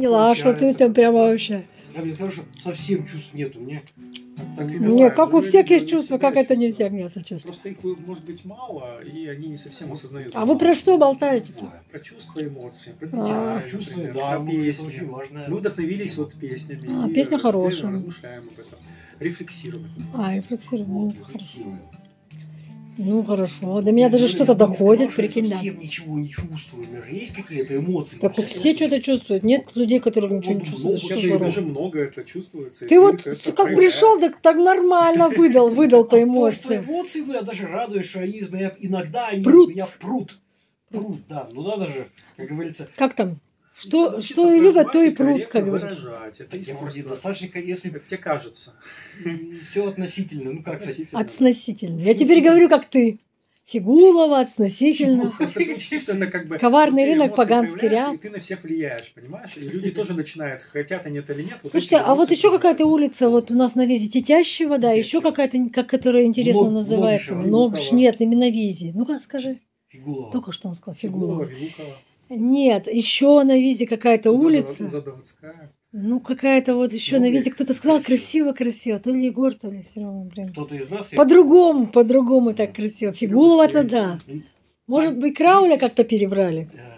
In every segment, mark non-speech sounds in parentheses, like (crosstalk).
Поняла, что ты там прямо вообще. Я мне что совсем чувств нет у меня. Так и Не, бывает. как у Люди всех есть чувства, как это не у всех нет чувств. Просто их может быть мало, и они не совсем осознаются. А вы про что болтаете? Про чувства, эмоции, про А. печаль, Чувства, да, про ну, песни. важно. Мы вдохновились вот песнями. А, песня хорошая. размышляем об этом. Рефлексируем. А, рефлексируем. Ну, Вот, хорошо. рефлексируем. Ну, хорошо. До меня даже Я что-то я доходит, я прикинь, да. совсем ничего не чувствую. У меня же есть какие-то эмоции. Так во вот все что-то чувствуют. Нет людей, которые ничего не чувствуют. Сейчас за же рок? уже много это чувствуется. Ты вот как пришел, так, так нормально (laughs) выдал, выдал по А что эмоциям. эмоции, ну, я даже радуюсь, что они иногда они меня прут. Прут, да. Ну, надо же, как говорится, Как там? Что, что и любят, то и прут, как говорится. Это искусство. достаточно, если Как тебе кажется. (laughs) все относительно. Ну, как Относительно. Относительно. Я теперь говорю, как ты. Фигулова, относительно. Просто ты учти, что это как бы... Коварный рынок, поганский ряд. И ты на всех влияешь, понимаешь? И люди тоже начинают, хотят они это или нет. вот Слушайте, а вот еще какая-то улица, вот у нас на Визе Тетящего, да, еще какая-то, как которая интересно Много- называется. Многош, Вилкова. нет, именно Визе. Ну-ка, скажи. Фигулова. Только что он сказал, Фигулова, Фигулова. Вилкова, Нет, еще на Визе какая-то Задов- улица. Задоводская. Ну, какая-то вот еще на Много Визе кто-то сказал красиво-красиво. То ли Егор, то ли Серега, блин. Кто-то из нас... я- По-другому, по-другому так красиво. Фигулова-то да. Может быть, Крауля как-то перебрали. да.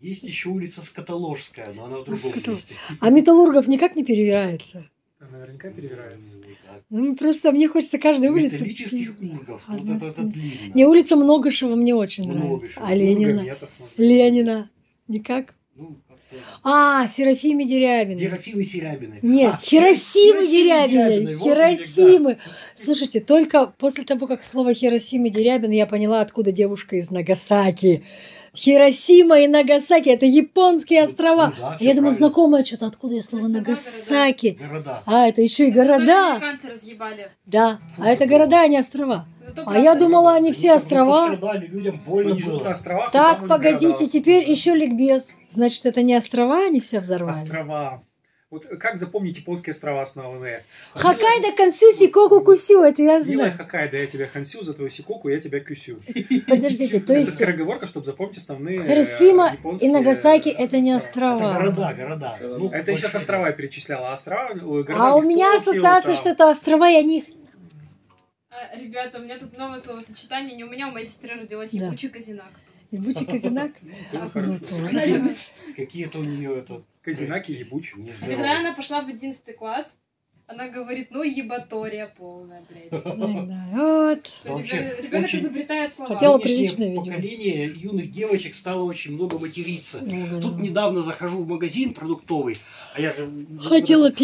Есть еще улица Скотоложская, но она в другом Скотол- месте. А Металлургов никак не перебирается. Наверняка перебирается. Так. Ну, просто мне хочется каждой улице. Металлических ургов. Вот Одна- это, это длинно. Мне улица Многошева мне очень Многошева. нравится. А Ленина? Ленина. Никак? Ну. А, Серафиме Дерябиной. Дерафимы Серябиной. Нет, А, Хиросимы Дерябиной. Вот Хиросимы. Слушайте, только после того, как слово Хиросимы Дерябина, я поняла, откуда девушка из Нагасаки. Хиросима и Нагасаки – это японские Ну, острова. ну да, А я думаю, правильно. знакомое что-то, откуда я слово Нагасаки. Города. А, это еще и города. Да, Фу, а это какого. города, а не острова. Зато А я думала, они все острова. людям больно было. островах. Так, погодите, теперь еще ликбез. Значит, это не острова, они все взорвали. Острова. Вот как запомнить японские острова основные? Хоккайдо, Консюси, Коку, Кусю, это я Милая знаю. Хоккайдо, я тебя хансю, за твою сикоку я тебя кюсю. Подождите, то Это есть скороговорка, чтобы запомнить основные э, Хиросима и Нагасаки это не острова. Это города, города. Ну, Это я сейчас острова я перечисляла, а острова... э, города А у меня ассоциация, что это острова, и они... А, ребята, у меня тут новое словосочетание. Не у меня, у моей сестры родилась Да. ебучий казинак. Ебучий казинак. Ну, любит. Какие-то у нее это... Казинаки ебуч. Не здоровые. когда она пошла в 11 класс, она говорит, ну ебатория полная, блядь. Ну, Вот. Ребенок изобретает слова. Хотела приличное видео. поколение юных девочек стало очень много материться. Ну, Тут недавно захожу в магазин продуктовый, а я же... Хотела пить.